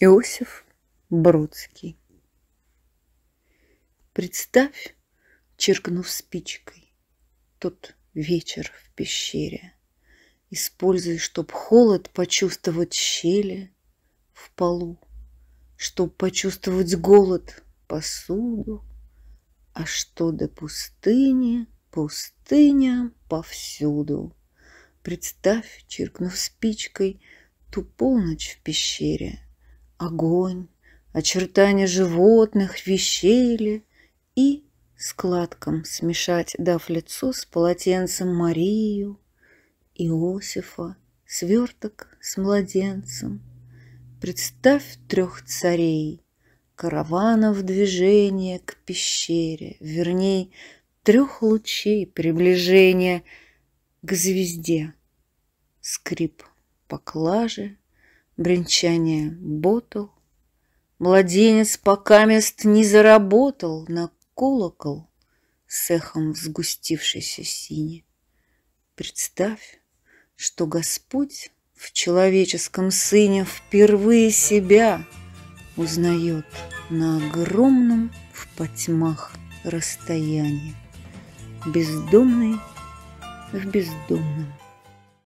Иосиф Бродский. Представь, черкнув спичкой, Тот вечер в пещере, Используй, чтоб холод почувствовать щели В полу, чтоб почувствовать голод посуду, А что до пустыни, пустыня повсюду. Представь, чиркнув спичкой, Ту полночь в пещере, Огонь, очертания животных, вещели И складком смешать, дав лицо с полотенцем Марию, Иосифа, сверток с младенцем. Представь трех царей, караванов движения к пещере, Верней, трех лучей приближения к звезде. Скрип поклажи, бренчание ботл. Младенец пока мест не заработал на колокол с эхом в сгустившейся сине. Представь, что Господь в человеческом сыне впервые себя узнает на огромном в потьмах расстоянии, бездомный в бездомном